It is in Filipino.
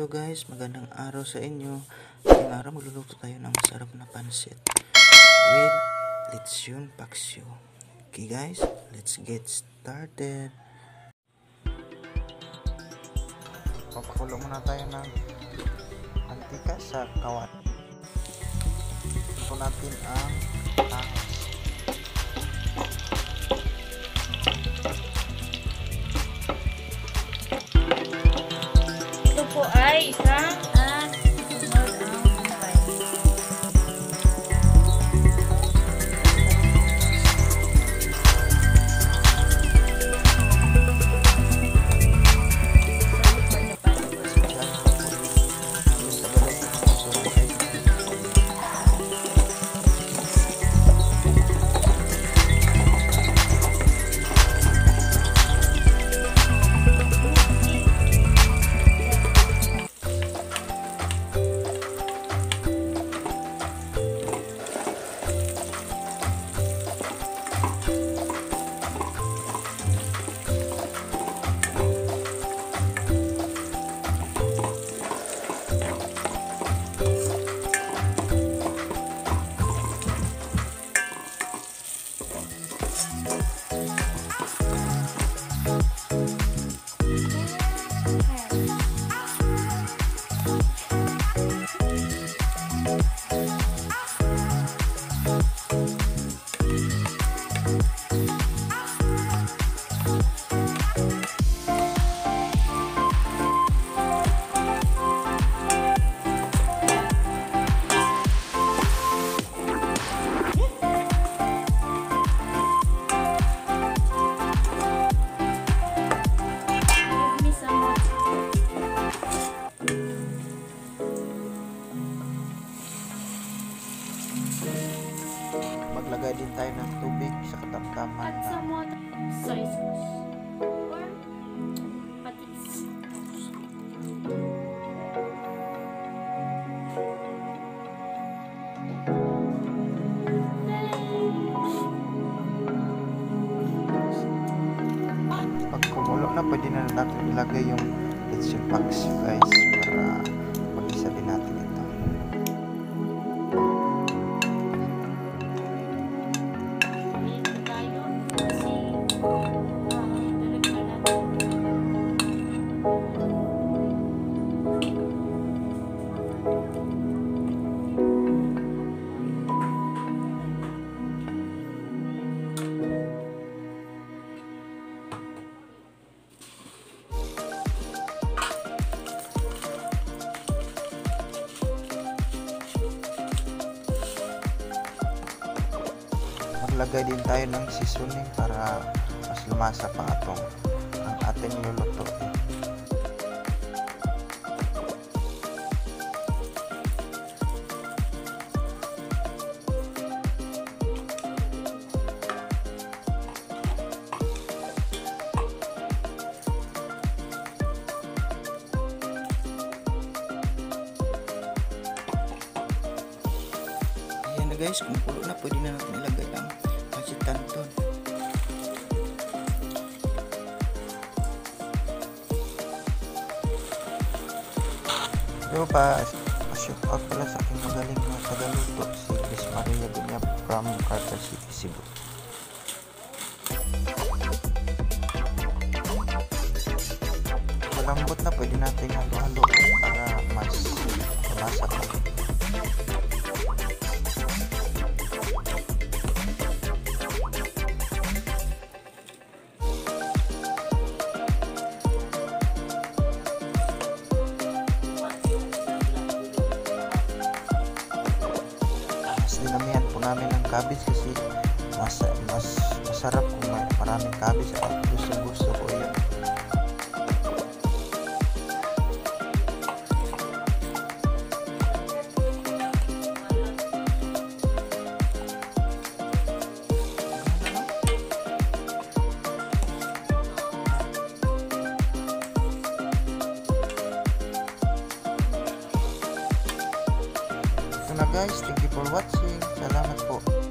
Hello guys, magandang araw sa inyo. Ngayong araw magluluto tayo ng masarap na pansit with lechon paksyo. Okay guys, let's get started. Papakulo muna tayo ng mantika sa kawan. Ito natin ang ahas. Po Maglagay din tayo ng tubig sa katamtaman At more soy sauce. Or patis. pag kumulo na, pwede na natin ilagay yung lechon paksyo guys para Maglagay din tayo ng seasoning para mas lumasa pa atong ang ating luluto. Guys, kung pulo na, pwede na natin ilagay ang pancit canton. Yo pa, shout out pala sa aking magaling na si Chris Maria Dunya from Carter City, Cebu. Malambot na, dinamihan po namin ng cabbage kasi mas, mas masarap kung maraming cabbage at gusto gusto ko na guys, thank you for watching. Salamat po.